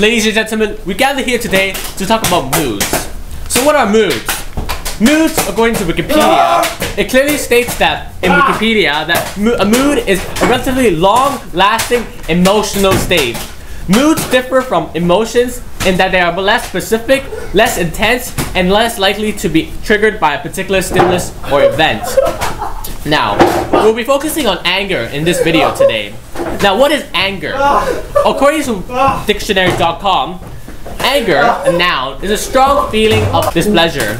Ladies and gentlemen, we gather here today to talk about moods. So what are moods? Moods, according to Wikipedia, it clearly states that in Wikipedia that a mood is a relatively long-lasting emotional state. Moods differ from emotions in that they are less specific, less intense, and less likely to be triggered by a particular stimulus or event. Now, we'll be focusing on anger in this video today. Now, what is anger? Ah. According to ah. dictionary.com, anger, ah. a noun, is a strong feeling of displeasure.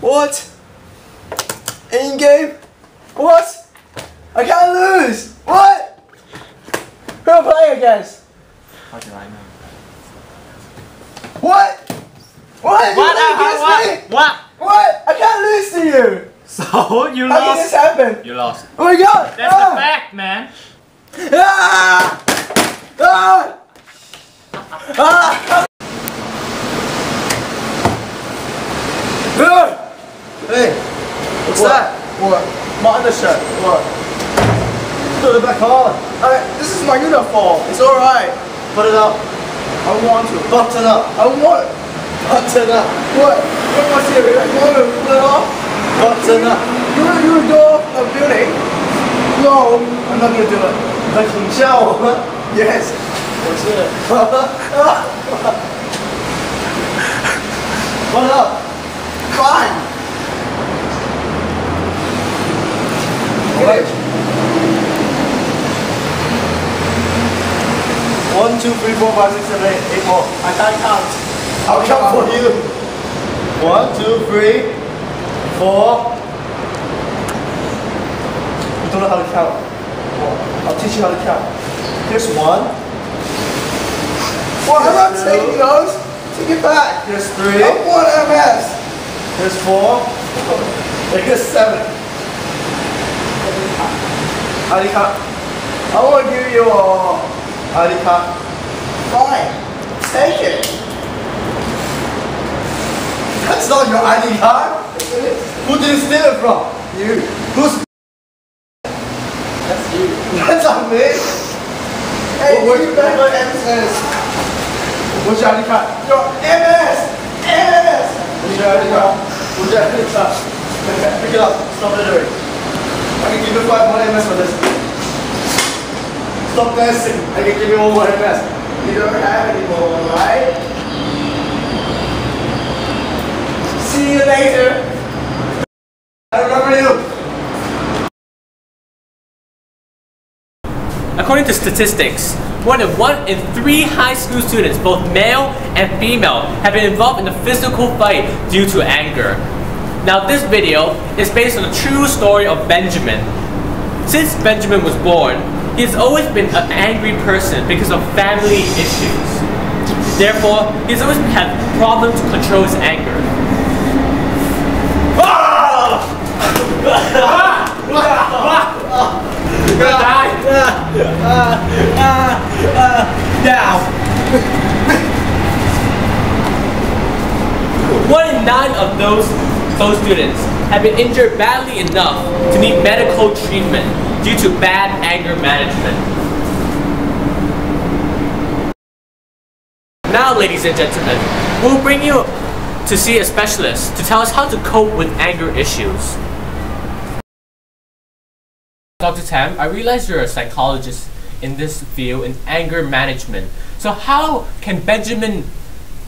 What? In game? What? I can't lose! What? Who am I playing against? How do I know? What? What? You What? playing Uh, what? me? What? What? I can't lose to you! So you lost? How did this happen? You lost. Oh my god! That's ah! the fact, man. Ah! Ah! Ah! Ah! Hey, what's What? that? What? My undershirt. What? Put it back on. I, this is my uniform. It's alright. Put it up. I want to button up. I want it. Button up. What? What am I serious? I want to pull it off? Button up. You want to go off a building? No, I'm not going to do it. But you shall. Yes. What's it? what up? Fine. Two, three, four, five, six, seven, eight, eight more. I can't count. I'll count for you. One, two, three, four. You don't know how to count. I'll teach you how to count. Here's one. Well, I'm not Two. taking those. Take it back. Here's I three. one MS. Here's four. Here's seven. How do you count? I want to give you a How do you count? Fine. Take it. That's not your ID card. Who did you steal it from? You. Who's? That's you. That's not me. Hey, What- what- back my MS. What's your ID card? Your MS. MS. What's your ID card? What's your ID card? Pick it up. Stop littering. I can give you five more MS for this. Stop dancing. I can give you one more MS. You don't have any more, right? See you later. I remember you. According to statistics, more than one in three high school students, both male and female, have been involved in a physical fight due to anger. Now, this video is based on the true story of Benjamin. Since Benjamin was born, he has always been an angry person because of family issues. Therefore, he's always had problems to control his anger. Now. One in nine of those those students have been injured badly enough to need medical treatment due to bad anger management. Now, ladies and gentlemen, we'll bring you to see a specialist to tell us how to cope with anger issues. Dr. Tam, I realize you're a psychologist in this field in anger management. So how can Benjamin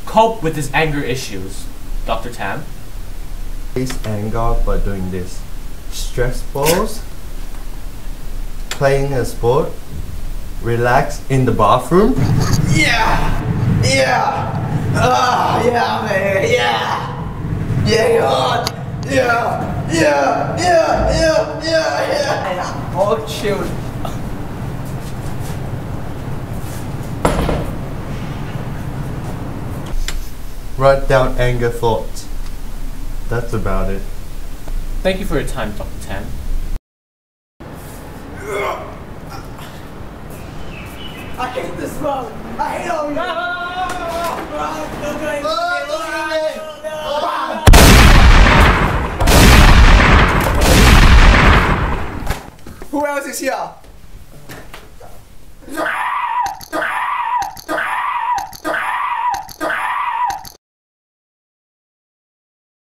cope with his anger issues? Dr. Tam? Face anger by doing this. Stress balls, playing a sport, relax in the bathroom. Yeah. Yeah. Ah, yeah, man. Yeah. Yeah, God. Yeah. Yeah. Yeah. Yeah. Yeah. Yeah. All chilled. Write down anger thoughts. That's about it. Thank you for your time, Dr. Tam. hate all you. Who else is here?